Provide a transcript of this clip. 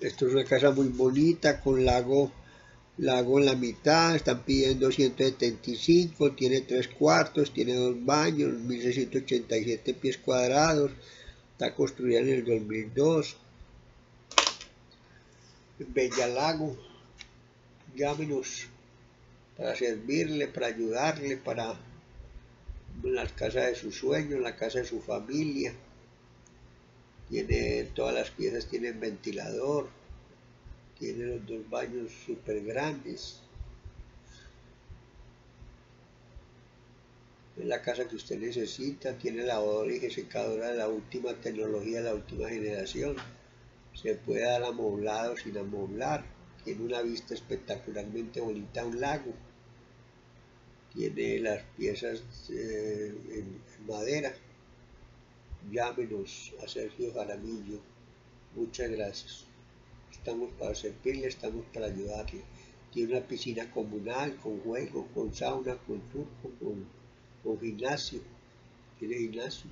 Esto es una casa muy bonita con lago, lago en la mitad. Están pidiendo 175, tiene tres cuartos, tiene dos baños, 1687 pies cuadrados. Está construida en el 2002. Bella Lago. Llámenos para servirle, para ayudarle, para la casa de sus sueños, la casa de su familia. Tiene todas las piezas, tienen ventilador, tiene los dos baños súper grandes. Es la casa que usted necesita, tiene lavadora y secadora de la última tecnología, la última generación. Se puede dar amoblado sin amoblar. Tiene una vista espectacularmente bonita a un lago tiene las piezas eh, en, madera. Llámenos a Sergio Jaramillo. Muchas gracias. Estamos para servirle, estamos para ayudarle. Tiene una piscina comunal con juego, con sauna, con turco, con, con gimnasio. Tiene gimnasio.